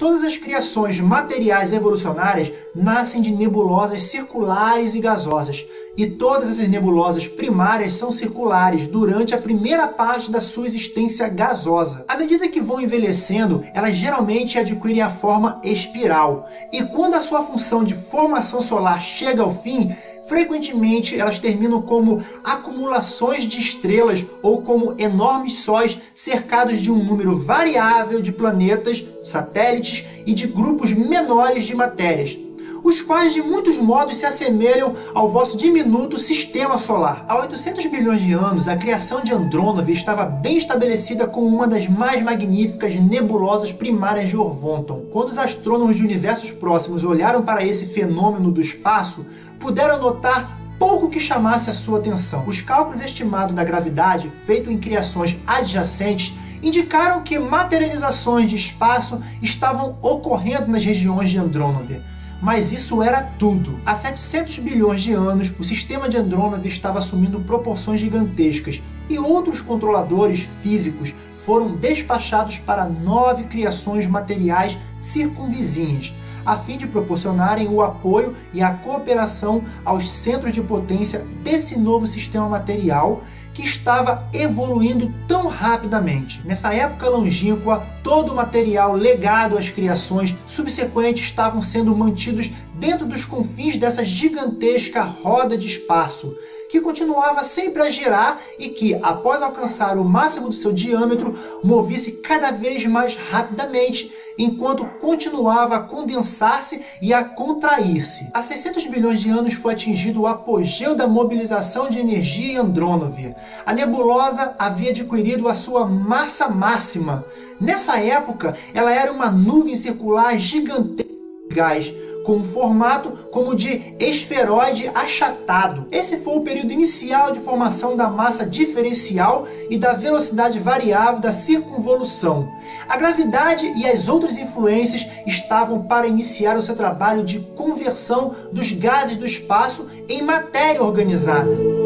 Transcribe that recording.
Todas as criações materiais evolucionárias nascem de nebulosas circulares e gasosas, e todas essas nebulosas primárias são circulares durante a primeira parte da sua existência gasosa. À medida que vão envelhecendo, elas geralmente adquirem a forma espiral, e quando a sua função de formação solar chega ao fim, Frequentemente, elas terminam como acumulações de estrelas ou como enormes sóis cercados de um número variável de planetas, satélites e de grupos menores de matérias, os quais de muitos modos se assemelham ao vosso diminuto sistema solar. Há 800 bilhões de anos, a criação de Andrônova estava bem estabelecida como uma das mais magníficas nebulosas primárias de Orvonton. Quando os astrônomos de universos próximos olharam para esse fenômeno do espaço, puderam notar pouco que chamasse a sua atenção. Os cálculos estimados da gravidade, feitos em criações adjacentes, indicaram que materializações de espaço estavam ocorrendo nas regiões de Andrômeda. Mas isso era tudo. Há 700 bilhões de anos, o sistema de Andrômeda estava assumindo proporções gigantescas e outros controladores físicos foram despachados para nove criações materiais circunvizinhas, a fim de proporcionarem o apoio e a cooperação aos centros de potência desse novo sistema material que estava evoluindo tão rapidamente. Nessa época longínqua, todo o material legado às criações subsequentes estavam sendo mantidos dentro dos confins dessa gigantesca roda de espaço, que continuava sempre a girar e que, após alcançar o máximo do seu diâmetro, movia-se cada vez mais rapidamente, enquanto continuava a condensar-se e a contrair-se. Há 600 bilhões de anos foi atingido o apogeu da mobilização de energia em Andronovi. A nebulosa havia adquirido a sua massa máxima. Nessa época, ela era uma nuvem circular gigantesca de gás, com um formato como de esferoide achatado. Esse foi o período inicial de formação da massa diferencial e da velocidade variável da circunvolução. A gravidade e as outras influências estavam para iniciar o seu trabalho de conversão dos gases do espaço em matéria organizada.